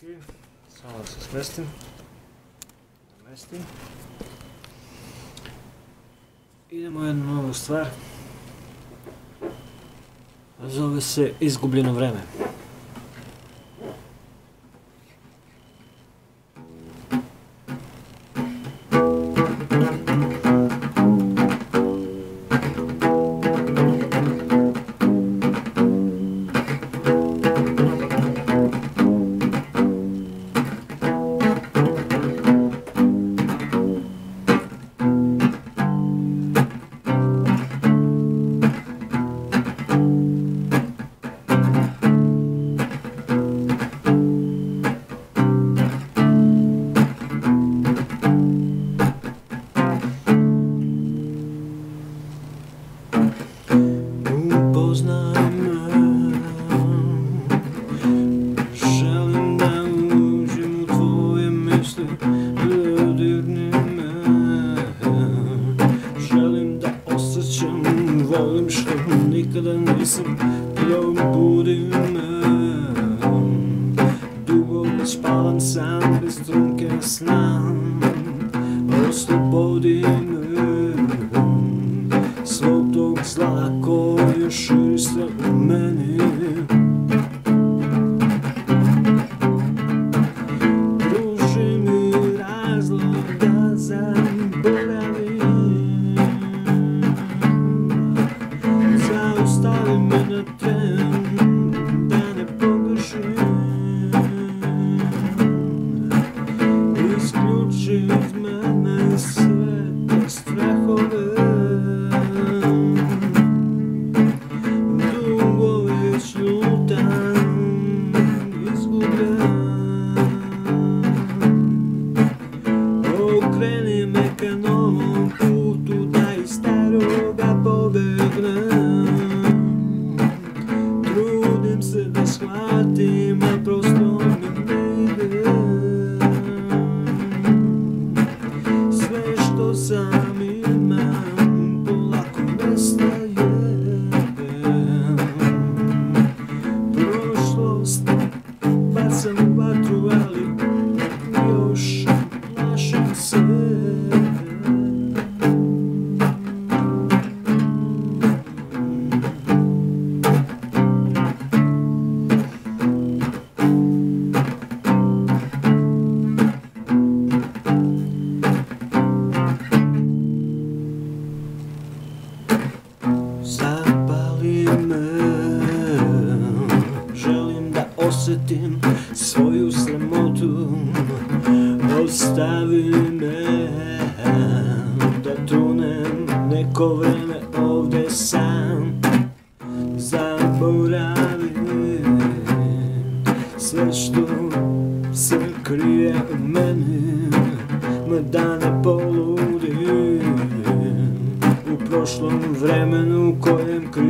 Okay. само да се сместим. Наместим. Идемо една нова стvar. Zove се изгублено време. Varm skönnyckelen lyser plumpurimmen Dubbelsparansen bestrunkna slam Просто подимем Сводок злако, ширся у мене Ostavi me da trunem neko vreme ovde sam. Zaboravi sve što se krije u meni Ma da ne poludim u prošlom vremenu kojem krije